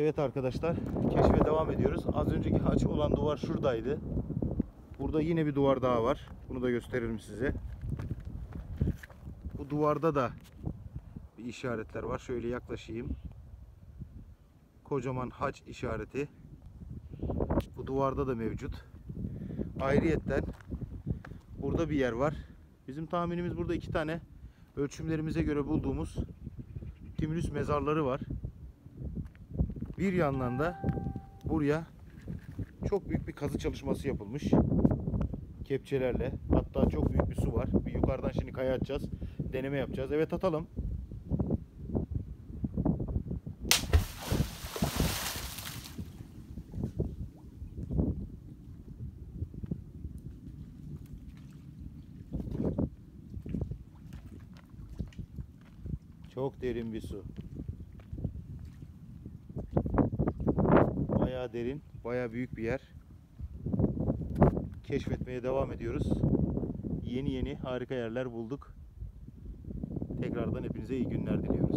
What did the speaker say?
Evet arkadaşlar keşfe devam ediyoruz. Az önceki açı olan duvar şuradaydı. Burada yine bir duvar daha var. Bunu da gösteririm size. Bu duvarda da bir işaretler var. Şöyle yaklaşayım. Kocaman haç işareti. Bu duvarda da mevcut. Ayrıyetten burada bir yer var. Bizim tahminimiz burada iki tane ölçümlerimize göre bulduğumuz Timülüs mezarları var. Bir yandan da buraya çok büyük bir kazı çalışması yapılmış. Kepçelerle. Hatta çok büyük bir su var. Bir yukarıdan şimdi kaya atacağız. Deneme yapacağız. Evet atalım. Çok derin bir su. Bayağı derin, bayağı büyük bir yer. Keşfetmeye devam ediyoruz. Yeni yeni harika yerler bulduk. Tekrardan hepinize iyi günler diliyoruz.